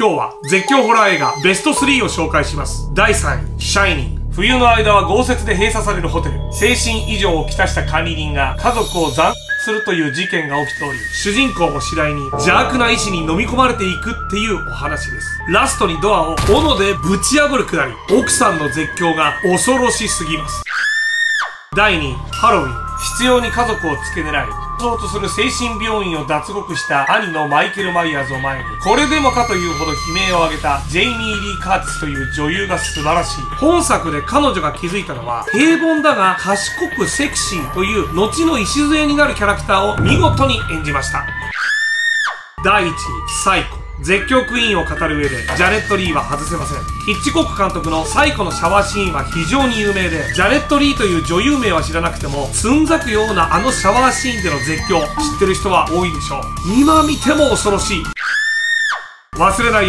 今日は絶叫ホラー映画ベスト3を紹介します。第3位、シャイニング。冬の間は豪雪で閉鎖されるホテル。精神異常をきたした管理人が家族を残するという事件が起きており、主人公も次第に邪悪な意志に飲み込まれていくっていうお話です。ラストにドアを斧でぶち破るくだり、奥さんの絶叫が恐ろしすぎます。第2位、ハロウィン。必要に家族を付け狙い、そうとする精神病院を脱獄した兄のマイケル・マイヤーズを前に、これでもかというほど悲鳴を上げたジェイミー・リー・カーティスという女優が素晴らしい。本作で彼女が気づいたのは、平凡だが賢くセクシーという後の礎になるキャラクターを見事に演じました。第1位、サイコ。絶叫クイーンを語る上で、ジャレット・リーは外せません。ヒッチコック監督の最古のシャワーシーンは非常に有名で、ジャレット・リーという女優名は知らなくても、つんざくようなあのシャワーシーンでの絶叫、知ってる人は多いでしょう。今見ても恐ろしい。忘れないよ